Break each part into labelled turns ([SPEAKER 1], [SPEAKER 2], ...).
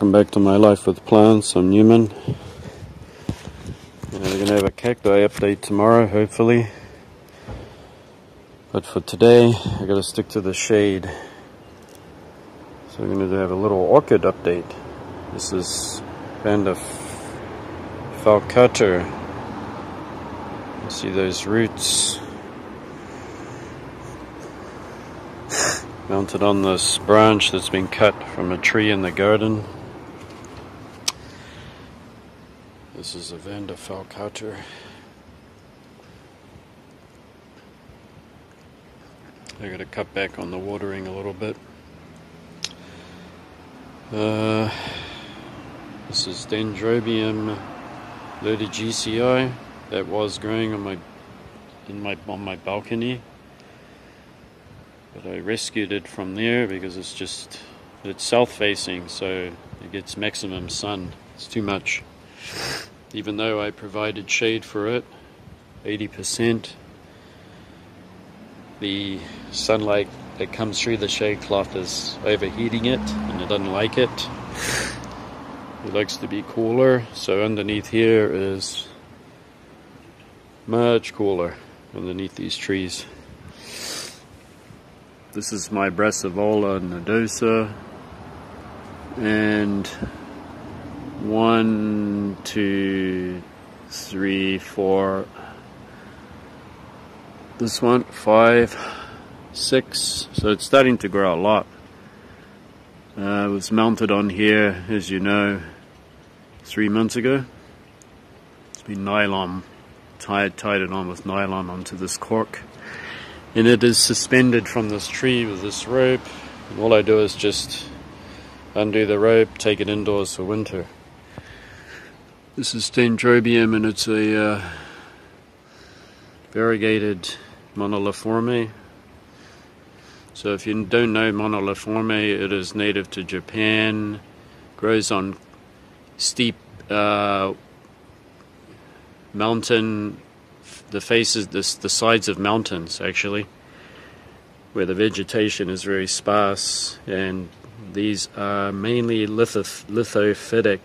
[SPEAKER 1] Welcome back to my life with plants. I'm Newman. And we're gonna have a cacti update tomorrow, hopefully. But for today, I gotta stick to the shade. So we're gonna have a little orchid update. This is falcata. You see those roots mounted on this branch that's been cut from a tree in the garden. This is a Vanda falcata. I gotta cut back on the watering a little bit. Uh, this is Dendrobium GCI that was growing on my in my on my balcony but I rescued it from there because it's just it's south facing so it gets maximum sun it's too much even though I provided shade for it 80% the sunlight that comes through the shade cloth is overheating it and it doesn't like it it likes to be cooler so underneath here is much cooler underneath these trees this is my Brassavola nodosa. And one, two, three, four. This one, five, six. So it's starting to grow a lot. Uh, it was mounted on here, as you know, three months ago. It's been nylon, tied, tied it on with nylon onto this cork and it is suspended from this tree with this rope and all I do is just undo the rope take it indoors for winter this is Dendrobium and it's a uh, variegated moniliforme so if you don't know moniliforme it is native to Japan grows on steep uh, mountain the faces, the, the sides of mountains actually, where the vegetation is very sparse, and these are mainly litho, lithophytic.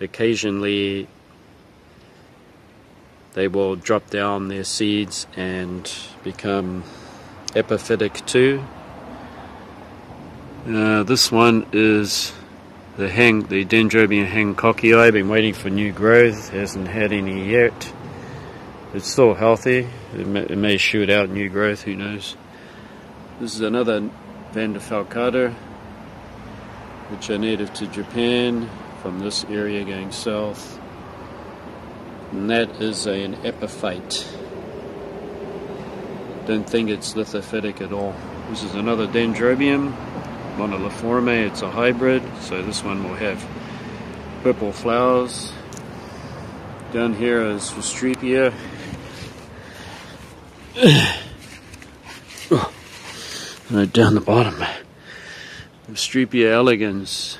[SPEAKER 1] Occasionally, they will drop down their seeds and become epiphytic too. Uh, this one is the hang, the Dendrobium hancockii. I've been waiting for new growth, hasn't had any yet. It's still healthy. It may, it may, shoot out new growth, who knows. This is another Vanda falcata, which are native to Japan from this area going south. And that is a, an epiphyte. Don't think it's lithophytic at all. This is another Dendrobium moniliforme. It's a hybrid, so this one will have purple flowers. Down here is Restrepia right down the bottom. Restrepia elegans.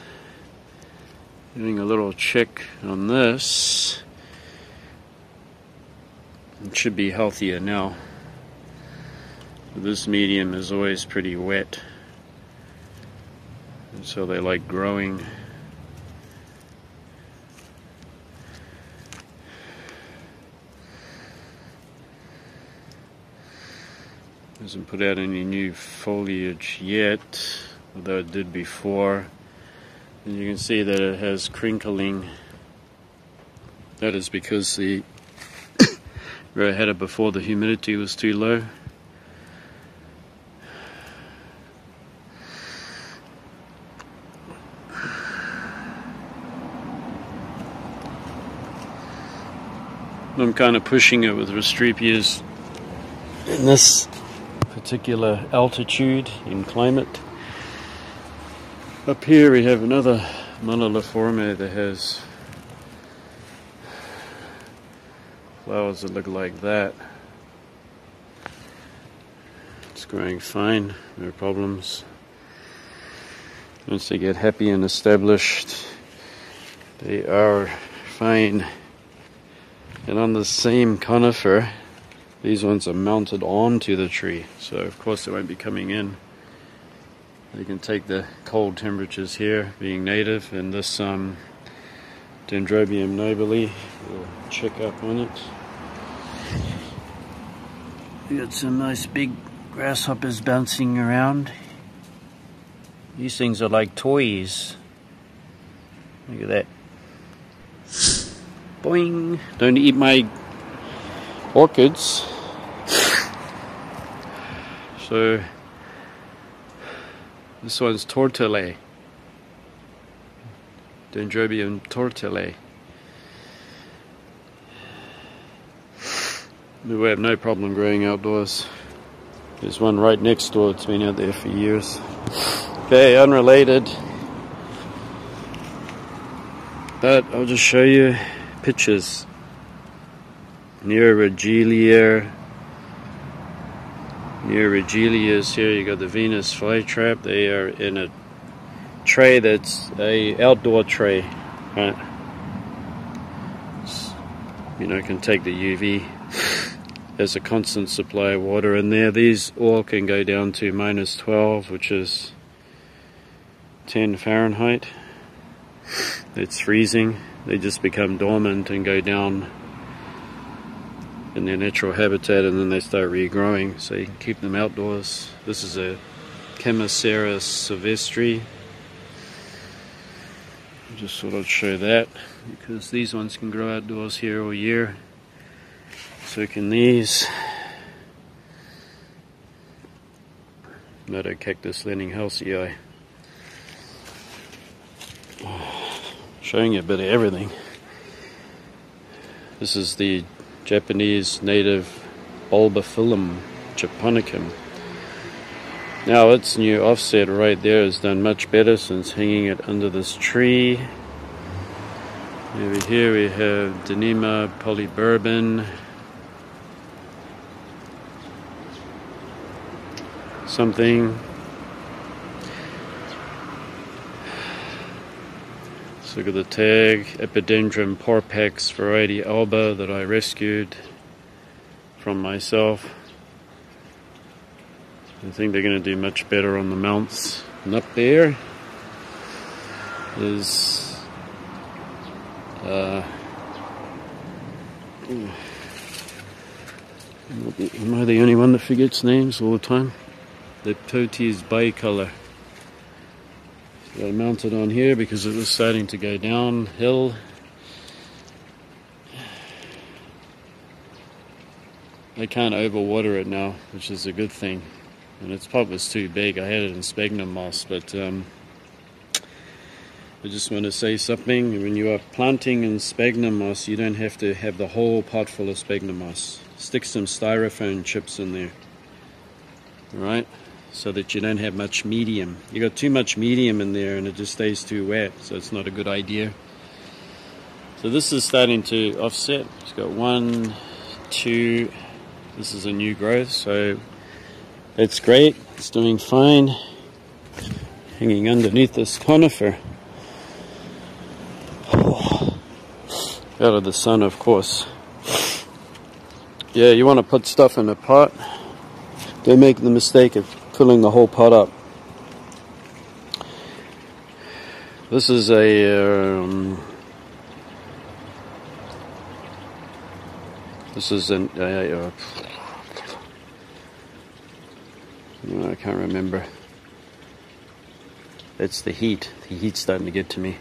[SPEAKER 1] Doing a little check on this. It should be healthier now. This medium is always pretty wet. And so they like growing Hasn't put out any new foliage yet, although it did before. And you can see that it has crinkling. That is because the I had it before the humidity was too low. I'm kind of pushing it with Restrepias in this particular altitude in climate. Up here we have another moniliforme that has flowers that look like that. It's growing fine, no problems. Once they get happy and established, they are fine. And on the same conifer, these ones are mounted onto the tree, so of course they won't be coming in. They can take the cold temperatures here, being native, and this um, Dendrobium nobile. We'll check up on it. We got some nice big grasshoppers bouncing around. These things are like toys. Look at that. Boing! Don't eat my orchids. So, this one's tortellate. Dendrobium tortellate. We have no problem growing outdoors. There's one right next door, it's been out there for years. Okay, unrelated. But I'll just show you pictures. Near Regelia, near Regelia's here, you got the Venus flytrap. They are in a tray that's a outdoor tray, right? You know, can take the UV. There's a constant supply of water in there. These all can go down to minus 12, which is 10 Fahrenheit. It's freezing. They just become dormant and go down in their natural habitat and then they start regrowing. So you can keep them outdoors. This is a Chamaecereus silvestrii. Just thought I'd show that because these ones can grow outdoors here all year. So can these. Cactus Linninghelsii. Showing you a bit of everything. This is the Japanese native Bulbophyllum japonicum. Now its new offset right there has done much better since hanging it under this tree. Over here we have Dinema polybulbon. Something. Let's look at the tag. Epidendrum porpax variety alba that I rescued from myself. I think they're going to do much better on the mounts. And up there is uh, am I the only one that forgets names all the time? The Totes bicolor. I mounted on here because it was starting to go downhill. They can't overwater it now, which is a good thing and its pot was too big. I had it in sphagnum moss, but um, I just want to say something. When you are planting in sphagnum moss, you don't have to have the whole pot full of sphagnum moss. Stick some styrofoam chips in there, all right, so that you don't have much medium. You got too much medium in there, and it just stays too wet, so it's not a good idea. So this is starting to offset. It's got one, two. This is a new growth, so it's great, it's doing fine. Hanging underneath this conifer. Oh. Out of the sun, of course. Yeah, you want to put stuff in a pot. Don't make the mistake of filling the whole pot up. This is a um, this is an uh, uh, I can't remember. It's the heat. The heat's starting to get to me.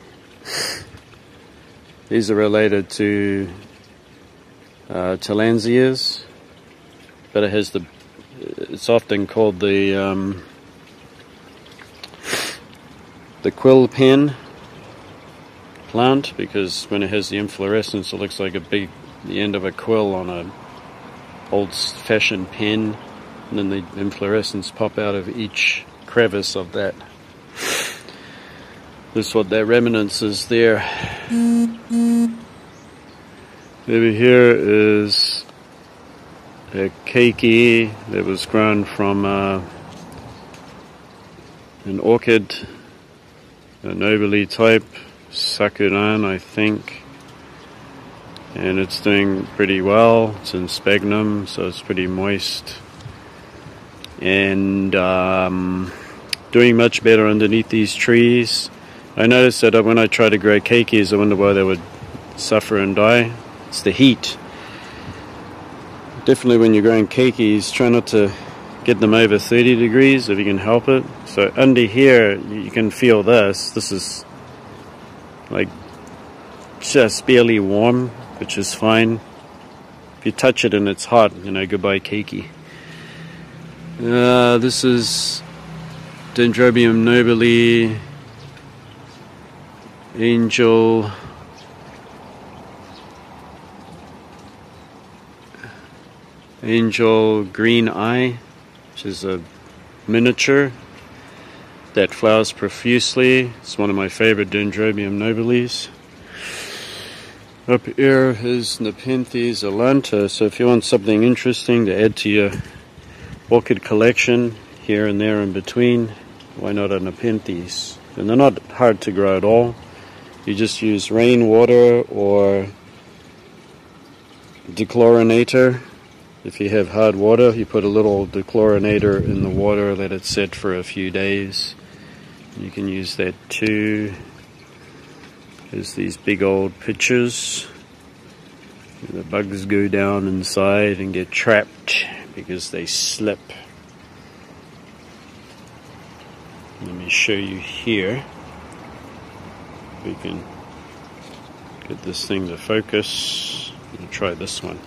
[SPEAKER 1] These are related to uh, Tillandsias, but it has the. It's often called the um, the quill pen plant because when it has the inflorescence, it looks like a big the end of a quill on a old-fashioned pen and then the inflorescence pop out of each crevice of that. This is what that remnants is there. Over here is a keiki that was grown from uh, an orchid, a nobile type, Sakuran, I think. And it's doing pretty well. It's in sphagnum, so it's pretty moist and um, doing much better underneath these trees. I noticed that when I try to grow keikis, I wonder why they would suffer and die. It's the heat. Definitely when you're growing keikis, try not to get them over 30 degrees if you can help it. So under here, you can feel this. This is like just barely warm, which is fine. If you touch it and it's hot, you know, goodbye keiki. Uh, this is Dendrobium nobile, Angel, Angel Green Eye, which is a miniature that flowers profusely. It's one of my favorite Dendrobium nobiles. Up here is Nepenthes elanta. So if you want something interesting to add to your orchid collection here and there in between, why not a Nepenthes? And they're not hard to grow at all. You just use rainwater or dechlorinator. If you have hard water, you put a little dechlorinator in the water, let it sit for a few days. You can use that too. There's these big old pitchers. The bugs go down inside and get trapped because they slip. Let me show you here. We can get this thing to focus. We'll try this one.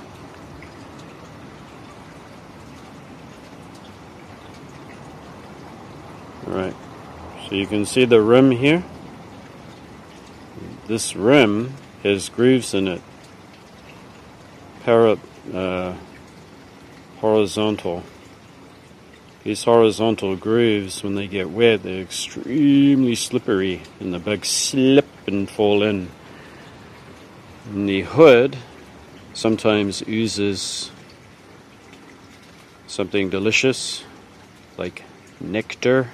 [SPEAKER 1] Alright, so you can see the rim here. This rim has grooves in it. Para, uh, horizontal. These horizontal grooves, when they get wet, they're extremely slippery and the bugs slip and fall in. And the hood sometimes oozes something delicious like nectar.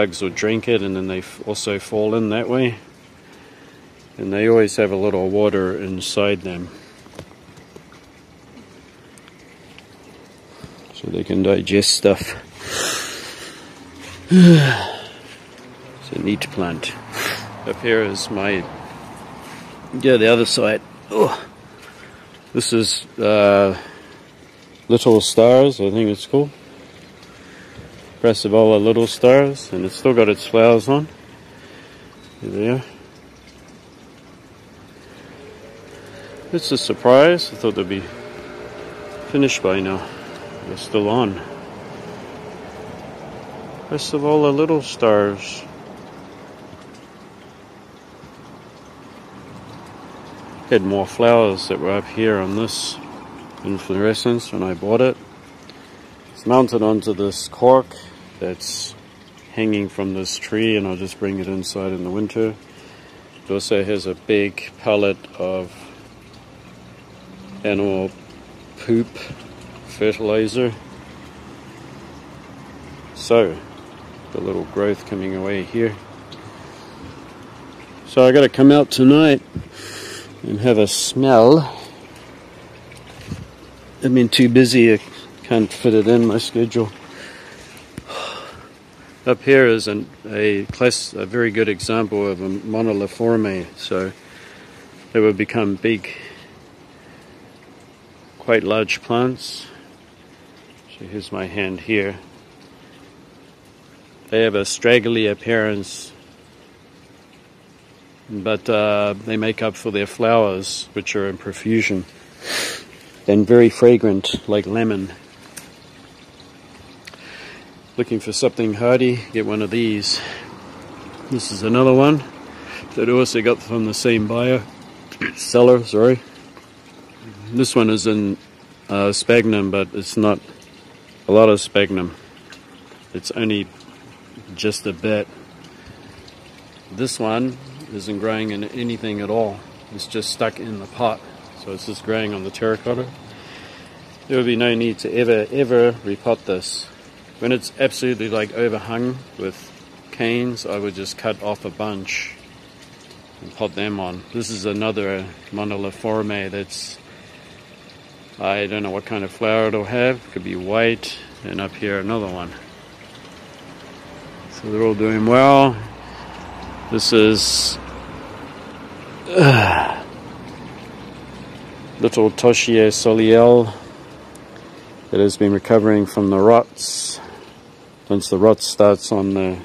[SPEAKER 1] Bugs will drink it and then they also fall in that way. And they always have a little water inside them. so they can digest stuff. it's a neat plant. Up here is my, yeah, the other side. Oh, this is uh, Little Stars, I think it's called. Brassavola Little Stars, and it's still got its flowers on. There It's a surprise. I thought they'd be finished by now. They're still on. Rest of all the little stars. Had more flowers that were up here on this inflorescence when I bought it. It's mounted onto this cork that's hanging from this tree and I'll just bring it inside in the winter. It also has a big pellet of animal poop fertilizer. So, the little growth coming away here. So I got to come out tonight and have a smell. I've been too busy, I can't fit it in my schedule. Up here is an, a class, a very good example of a moniliforme. So they would become big, quite large plants. So here's my hand here. They have a straggly appearance, but uh, they make up for their flowers, which are in profusion, and very fragrant, like lemon. Looking for something hardy, get one of these. This is another one that I also got from the same buyer, seller, sorry. This one is in uh, sphagnum, but it's not a lot of sphagnum. It's only just a bit. This one isn't growing in anything at all. It's just stuck in the pot. So it's just growing on the terracotta. There would be no need to ever, ever repot this. When it's absolutely like overhung with canes, I would just cut off a bunch and pot them on. This is another moniliforme that's I don't know what kind of flower it'll have. Could be white, and up here another one. So they're all doing well. This is uh, little Toshie Soliel that has been recovering from the rots. Once the rot starts on the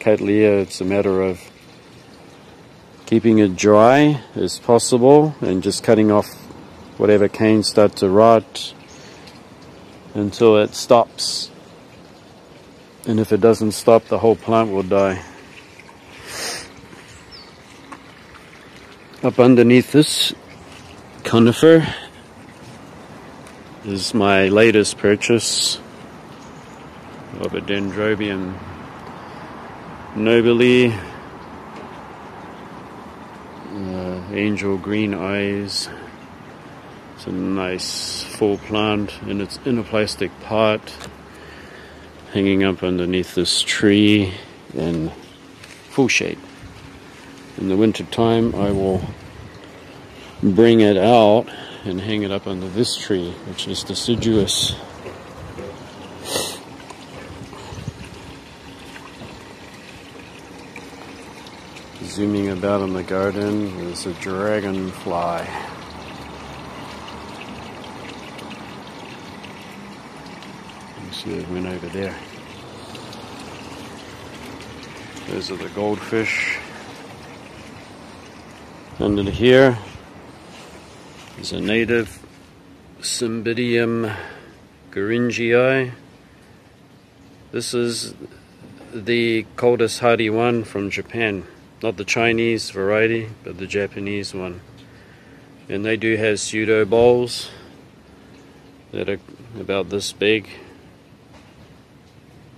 [SPEAKER 1] Cattleya, it's a matter of keeping it dry as possible and just cutting off whatever canes start to rot until it stops. And if it doesn't stop, the whole plant will die. Up underneath this conifer is my latest purchase of a Dendrobium nobile, uh, angel green eyes. It's a nice full plant and it's in a plastic pot hanging up underneath this tree in full shade. In the winter time I will bring it out and hang it up under this tree which is deciduous. Zooming about in the garden is a dragonfly. You see it went over there. Those are the goldfish. Under here is a native Cymbidium goeringii. This is the coldest hardy one from Japan. Not the Chinese variety, but the Japanese one. And they do have pseudo bulbs that are about this big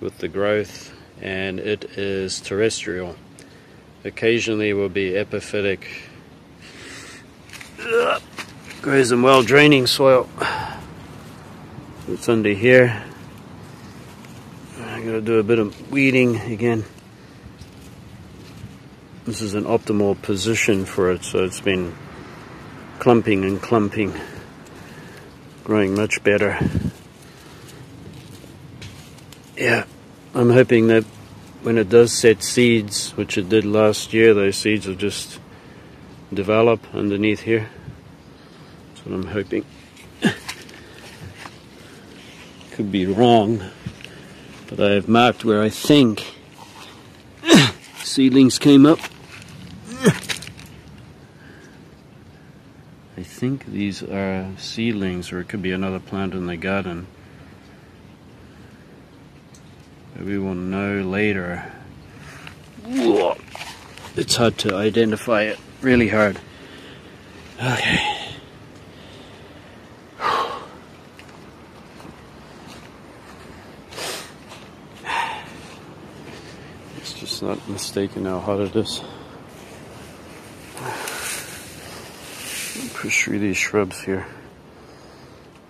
[SPEAKER 1] with the growth and it is terrestrial. Occasionally will be epiphytic. Grows in well draining soil. It's under here. I'm gonna do a bit of weeding again this is an optimal position for it so it's been clumping and clumping growing much better. Yeah I'm hoping that when it does set seeds which it did last year those seeds will just develop underneath here. That's what I'm hoping. Could be wrong but I have marked where I think seedlings came up think these are seedlings, or it could be another plant in the garden. We will know later. It's hard to identify it, really hard. Okay. It's just not mistaken how hot it is. Push through these shrubs here.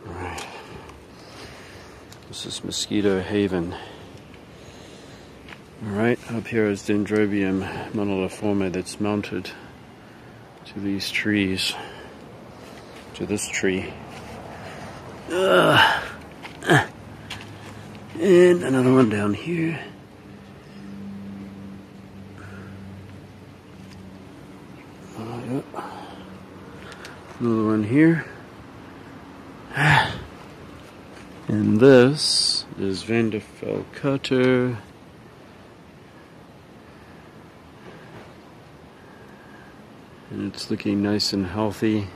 [SPEAKER 1] Alright. This is Mosquito Haven. Alright, up here is Dendrobium moniliforme that's mounted to these trees, to this tree. Uh, and another one down here. Another one here. And this is Vanda falcata. And it's looking nice and healthy.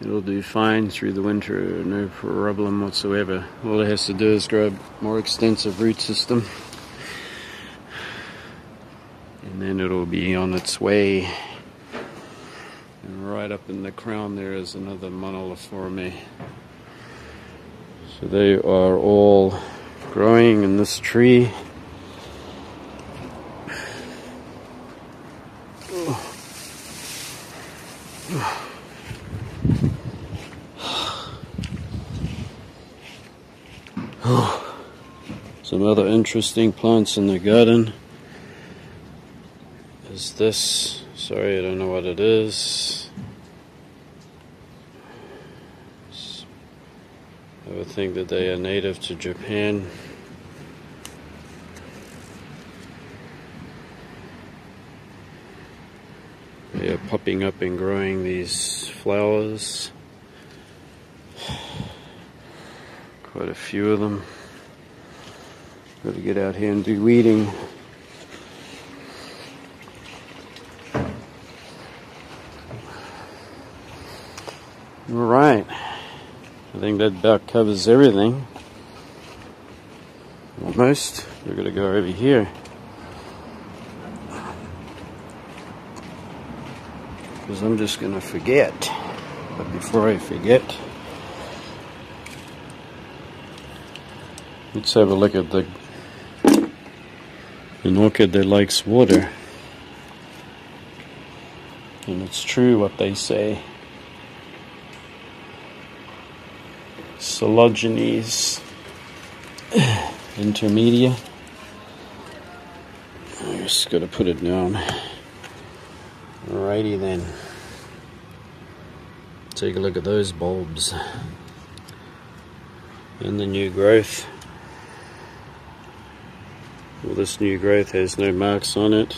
[SPEAKER 1] It'll do fine through the winter, no problem whatsoever. All it has to do is grow a more extensive root system. And then it'll be on its way up in the crown there is another moniliforme. So they are all growing in this tree. Some other interesting plants in the garden is this Sorry, I don't know what it is. I would think that they are native to Japan. They are popping up and growing these flowers. Quite a few of them. Got to get out here and do weeding. That about covers everything. Almost. We're going to go over here. Because I'm just going to forget. But before I forget, let's have a look at the an orchid that likes water. And it's true what they say. Coelogyne intermedia. I just gotta put it down. Alrighty then. Take a look at those bulbs and the new growth. Well, this new growth has no marks on it.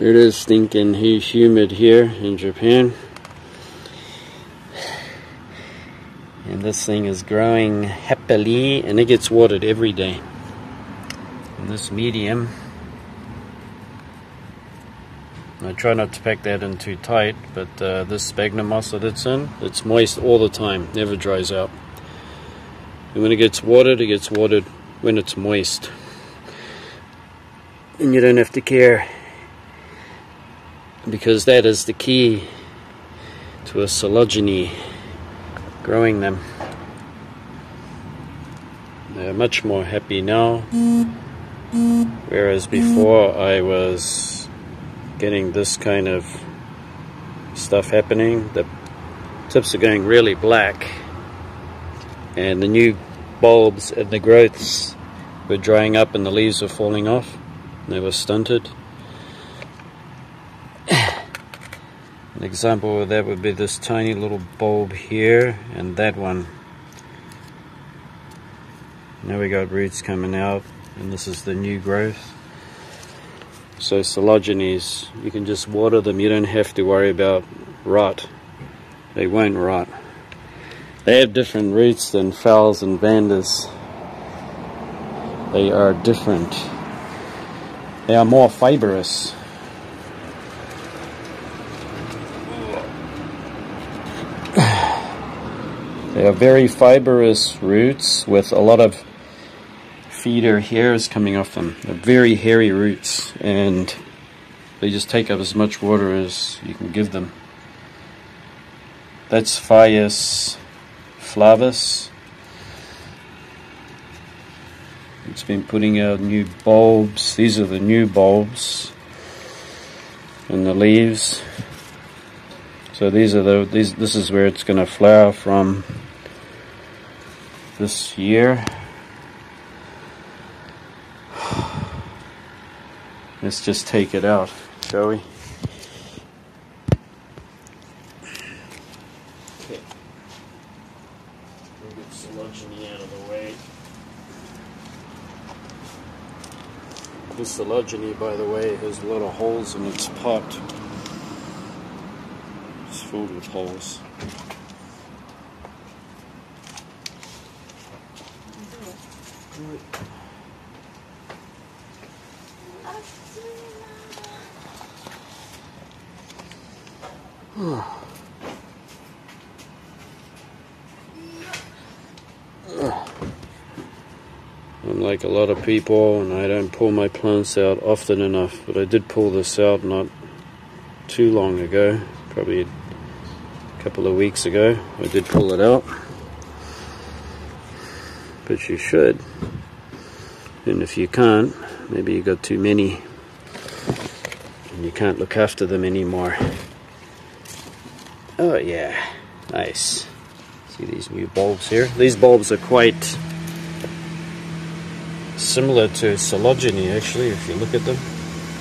[SPEAKER 1] It is stinking humid here in Japan. This thing is growing happily and it gets watered every day. In this medium, I try not to pack that in too tight, but uh, this sphagnum moss that it's in, it's moist all the time, never dries out. And when it gets watered, it gets watered when it's moist. And you don't have to care because that is the key to a Coelogyne growing them. They're much more happy now, whereas before I was getting this kind of stuff happening. The tips are going really black, and the new bulbs and the growths were drying up and the leaves were falling off. They were stunted. An example of that would be this tiny little bulb here and that one. Now we got roots coming out and this is the new growth. So Coelogynes, you can just water them, you don't have to worry about rot. They won't rot. They have different roots than fowls and vandas. They are different. They are more fibrous. They are very fibrous roots with a lot of feeder hairs coming off them. They're very hairy roots and they just take up as much water as you can give them. That's Phaius flavus. It's been putting out new bulbs. These are the new bulbs and the leaves. So these are the these this is where it's going to flower from this year. Let's just take it out, shall we? Okay. We'll get Coelogyne out of the way. This Coelogyne, by the way, has a lot of holes in its pot. It's filled with holes. I'm like a lot of people and I don't pull my plants out often enough, but I did pull this out not too long ago, probably a couple of weeks ago. I did pull it out, but you should. And if you can't, maybe you got too many and you can't look after them anymore. Oh yeah, nice. See these new bulbs here? These bulbs are quite similar to Coelogyne actually, if you look at them.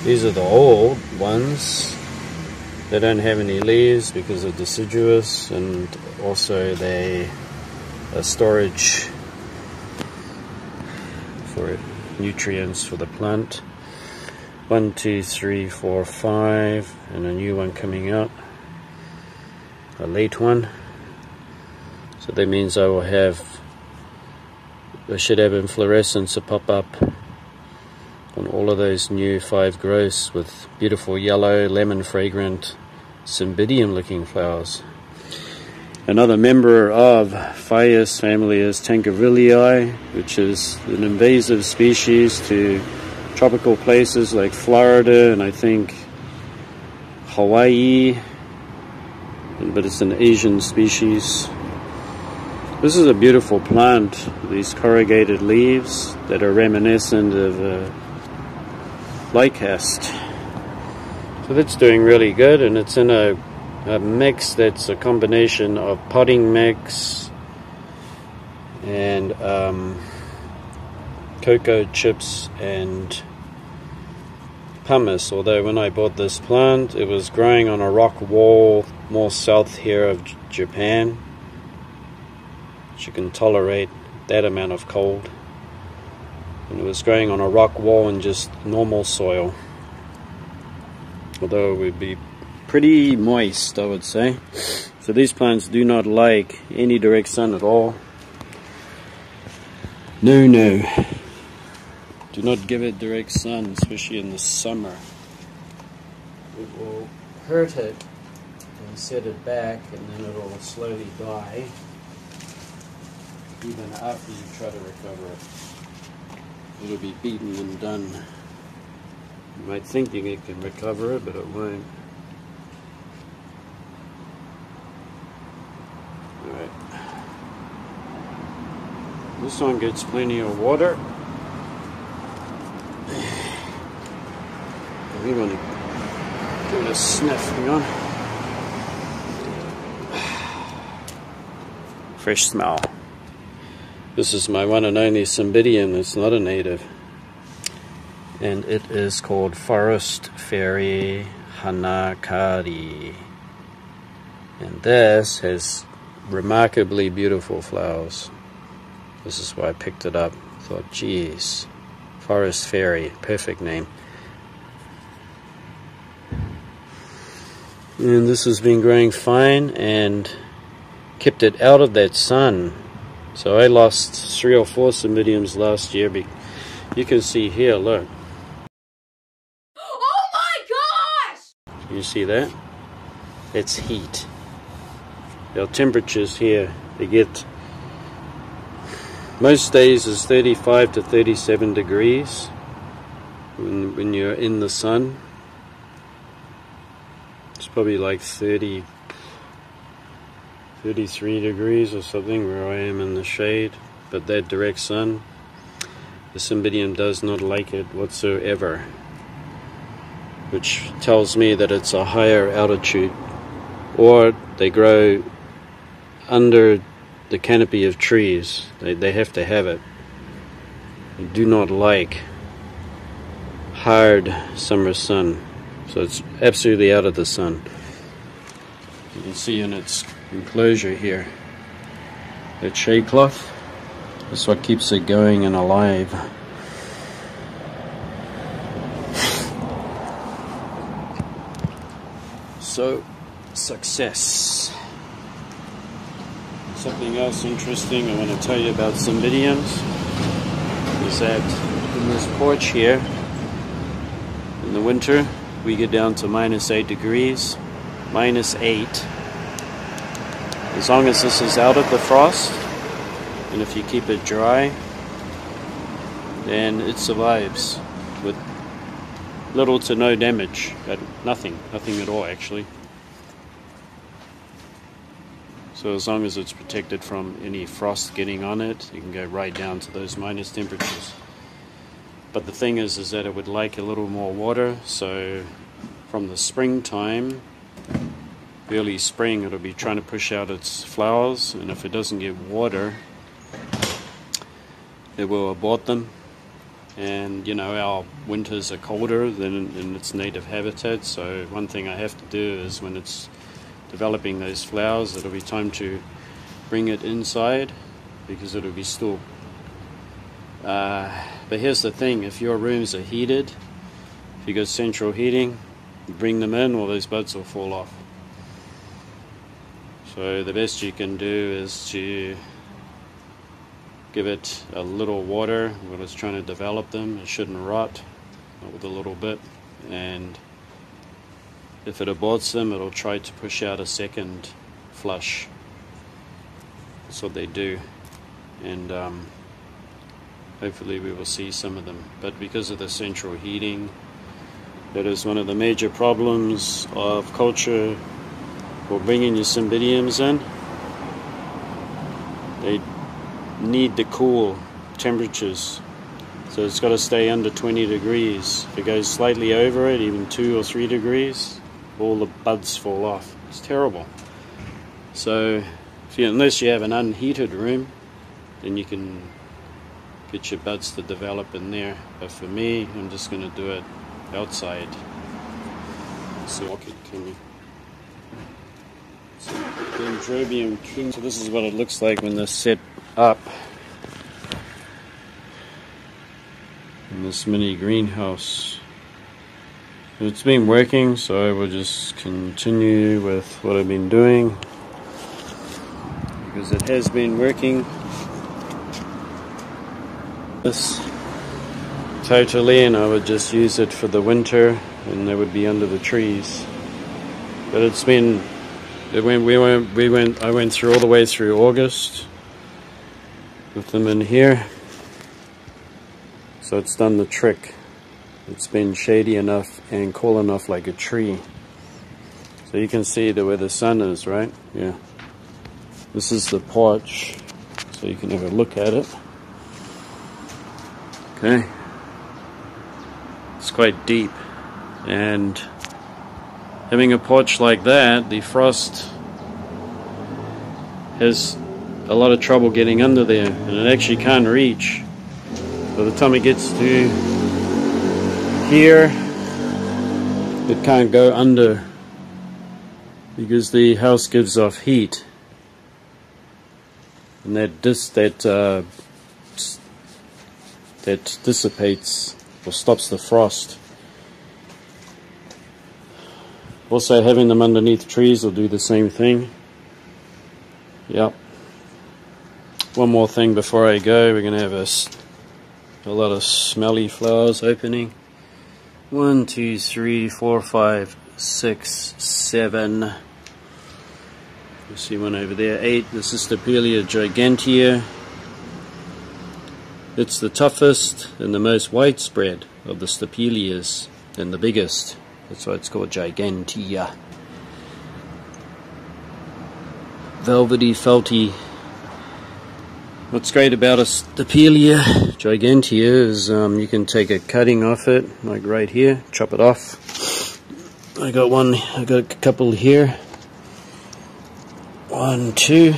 [SPEAKER 1] These are the old ones. They don't have any leaves because they're deciduous and also they are storage for nutrients for the plant. one, two, three, four, five, and a new one coming out. A late one. So that means I will have, I should have inflorescence to pop up on all of those new five growths with beautiful yellow, lemon fragrant, cymbidium looking flowers. Another member of Phaius family is Tankervillei, which is an invasive species to tropical places like Florida and I think Hawaii, but it's an Asian species. This is a beautiful plant, these corrugated leaves that are reminiscent of uh, Lycaste. So that's doing really good and it's in a, a mix that's a combination of potting mix and um, cocoa chips and pumice, although when I bought this plant, it was growing on a rock wall more south here of Japan. You can tolerate that amount of cold. And it was growing on a rock wall in just normal soil. Although it would be pretty moist, I would say. So these plants do not like any direct sun at all. No, no. Do not give it direct sun, especially in the summer. It will hurt it and set it back, and then it will slowly die, even after you try to recover it. It'll be beaten and done. You might think you can recover it, but it won't. Alright. This one gets plenty of water. We want to give it a sniff. Hang on. Fresh smell. This is my one and only Cymbidium. It's not a native. And it is called Forest Fairy Hanakari. And this has remarkably beautiful flowers. This is why I picked it up. Thought, geez, Forest Fairy, perfect name. And this has been growing fine and kept it out of that sun. So I lost three or four cymbidiums last year. You can see here, look.
[SPEAKER 2] Oh my gosh!
[SPEAKER 1] You see that? It's heat. Our temperatures here, they get most days is 35 to 37 degrees when, when you're in the sun It's probably like 30, 33 degrees or something where I am in the shade, but that direct sun, the Cymbidium does not like it whatsoever, which tells me that it's a higher altitude, or they grow under the canopy of trees. They, they have to have it. They do not like hard summer sun. So it's absolutely out of the sun. You can see in its enclosure here, The shade cloth. That's what keeps it going and alive. So, success. Something else interesting I want to tell you about cymbidiums is that in this porch here, in the winter, we get down to minus 8 degrees, minus 8. As long as this is out of the frost, and if you keep it dry, then it survives with little to no damage, but nothing, nothing at all actually. So as long as it's protected from any frost getting on it, you can go right down to those minus temperatures. But the thing is, is that it would like a little more water. So from the springtime, early spring, it'll be trying to push out its flowers. And if it doesn't get water, it will abort them. And you know, our winters are colder than in its native habitat. So one thing I have to do is when it's developing those flowers, it'll be time to bring it inside because it'll be still uh, but here's the thing if your rooms are heated, if you got central heating, bring them in, all those buds will fall off. So the best you can do is to give it a little water when it's trying to develop them. It shouldn't rot, with a little bit. And if it aborts them, it'll try to push out a second flush. That's what they do. And um, hopefully we will see some of them. But because of the central heating, that is one of the major problems of culture for bringing your cymbidiums in. They need the cool temperatures. So it's got to stay under 20 degrees. If it goes slightly over it, even 2 or 3 degrees, all the buds fall off. It's terrible. So, you, unless you have an unheated room, then you can get your buds to develop in there. But for me, I'm just going to do it outside. So, you? So, Dendrobium king. So this is what it looks like when they're set up in this mini greenhouse. It's been working, so I will just continue with what I've been doing because it has been working. This totally, and I would just use it for the winter, and they would be under the trees. But it's been, went, we went, we went, I went through all the way through August with them in here. So it's done the trick. It's been shady enough and cool enough like a tree. So you can see the where the sun is, right? Yeah. This is the porch, so you can have a look at it. Okay. It's quite deep. And having a porch like that, the frost has a lot of trouble getting under there and it actually can't reach. By the time it gets to here, it can't go under because the house gives off heat and that dis that uh, that dissipates or stops the frost. Also having them underneath trees will do the same thing. Yep. One more thing before I go, we're going to have a, a lot of smelly flowers opening. One, two, three, four, five, six, seven. You see one over there, eight. This is Stapelia gigantea. It's the toughest and the most widespread of the Stapelias and the biggest. That's why it's called gigantea. Velvety, felty What's great about a Stapelia gigantea is um, you can take a cutting off it, like right here, chop it off. I got one, I got a couple here. One, two.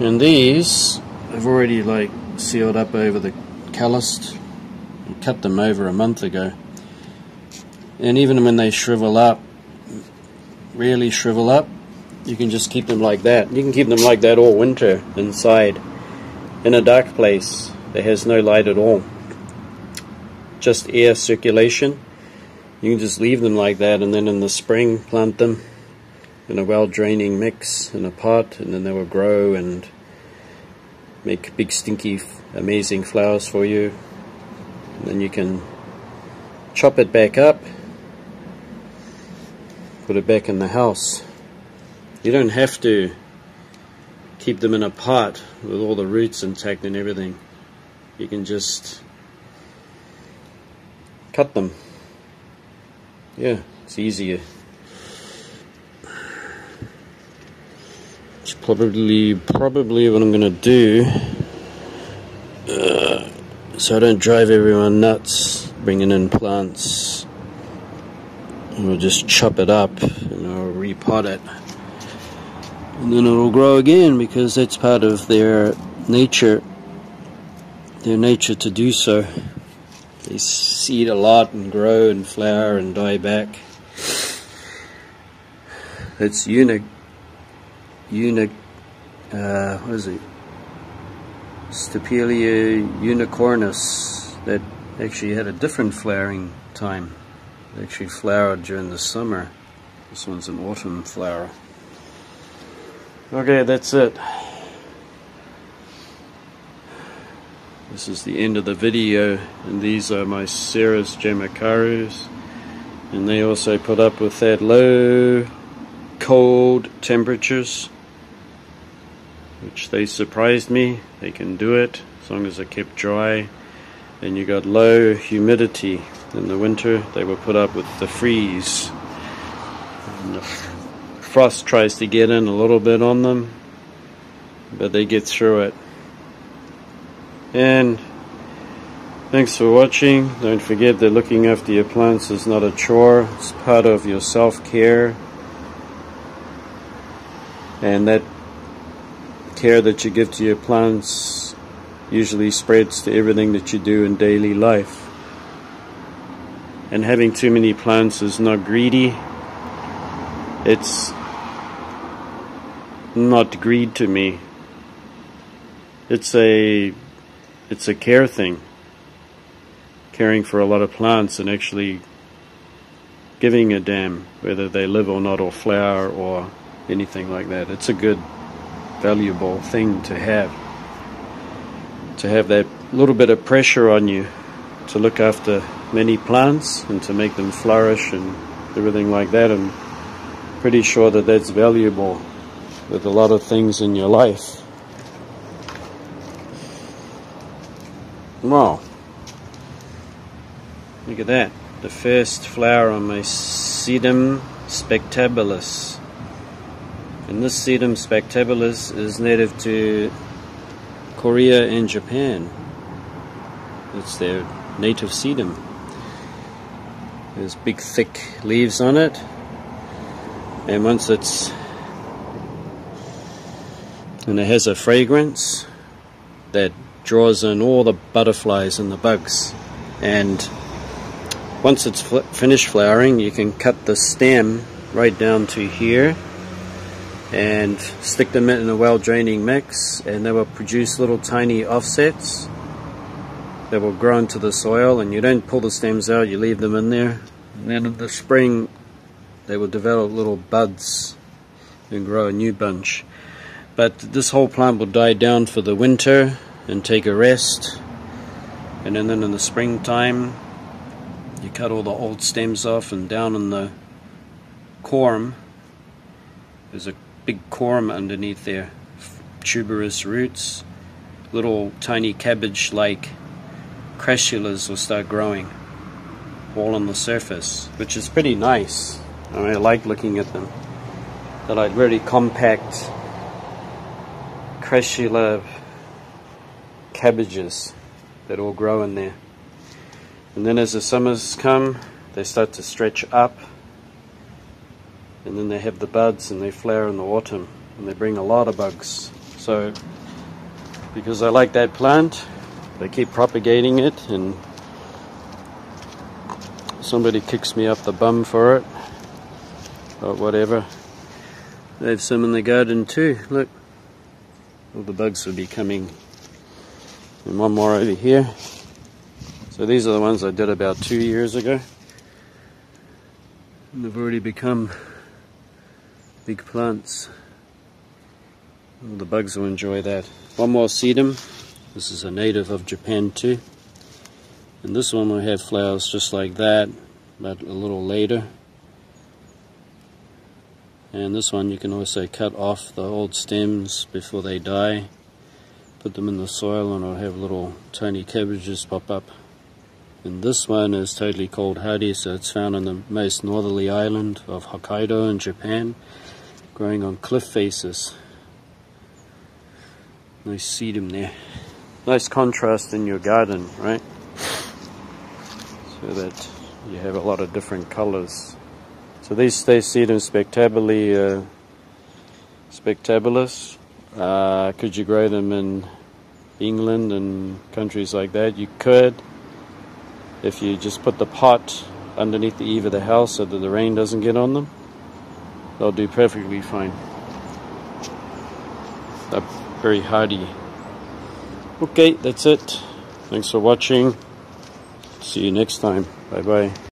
[SPEAKER 1] And these, I've already like sealed up over the calloused. I cut them over a month ago. And even when they shrivel up, really shrivel up, you can just keep them like that. You can keep them like that all winter inside in a dark place that has no light at all. Just air circulation. You can just leave them like that and then in the spring plant them in a well draining mix in a pot and then they will grow and make big stinky amazing flowers for you. And then you can chop it back up, put it back in the house. You don't have to keep them in a pot with all the roots intact and everything. You can just cut them. Yeah, it's easier. It's probably probably what I'm gonna do. Uh, so I don't drive everyone nuts bringing in plants. We'll just chop it up and I'll repot it. And then it'll grow again because that's part of their nature their nature to do so. They seed a lot and grow and flower and die back. It's unic unic uh, what is it? Stapelia unicornis that actually had a different flowering time. Actually flowered during the summer. This one's an autumn flower. Okay, that's it. This is the end of the video, and these are my Cereus Jamacarus. And they also put up with that low, cold temperatures, which they surprised me. They can do it as long as they're kept dry. And you got low humidity in the winter. They will put up with the freeze. And the frost tries to get in a little bit on them, but they get through it. And thanks for watching. Don't forget that looking after your plants is not a chore, it's part of your self care. And that care that you give to your plants usually spreads to everything that you do in daily life. And having too many plants is not greedy, it's not greed to me. It's a it's a care thing. Caring for a lot of plants and actually giving a damn whether they live or not or flower or anything like that. It's a good, valuable thing to have. To have that little bit of pressure on you to look after many plants and to make them flourish and everything like that. And pretty sure that that's valuable with a lot of things in your life. Wow. Look at that. The first flower on my Sedum spectabilis. And this Sedum spectabilis is native to Korea and Japan. It's their native sedum. There's big thick leaves on it. And once it's and it has a fragrance that draws in all the butterflies and the bugs. And once it's finished flowering, you can cut the stem right down to here and stick them in a well draining mix, and they will produce little tiny offsets that will grow into the soil. And you don't pull the stems out, you leave them in there. And then in the spring, they will develop little buds and grow a new bunch. But this whole plant will die down for the winter and take a rest. And then in the springtime, you cut all the old stems off and down in the corm, there's a big corm underneath there, tuberous roots, little tiny cabbage-like crassula's will start growing all on the surface, which is pretty nice. I mean, I like looking at them. They're like really compact crassula cabbages that all grow in there. And then as the summers come, they start to stretch up. And then they have the buds and they flower in the autumn. And they bring a lot of bugs. So, because I like that plant, they keep propagating it and somebody kicks me up the bum for it. Or whatever. They have some in the garden too. Look. All the bugs will be coming and one more over here. So these are the ones I did about two years ago. And they've already become big plants. All the bugs will enjoy that. One more sedum. This is a native of Japan too. And this one will have flowers just like that, but a little later. And this one you can also cut off the old stems before they die put them in the soil and I'll have little tiny cabbages pop up. And this one is totally cold hardy, so it's found on the most northerly island of Hokkaido in Japan, growing on cliff faces. Nice sedum there. Nice contrast in your garden, right? So that you have a lot of different colors. So these stay sedum spectably uh, spectabilis uh, could you grow them in England and countries like that? You could if you just put the pot underneath the eave of the house so that the rain doesn't get on them. They'll do perfectly fine. They're very hardy. Okay, that's it. Thanks for watching. See you next time. Bye bye.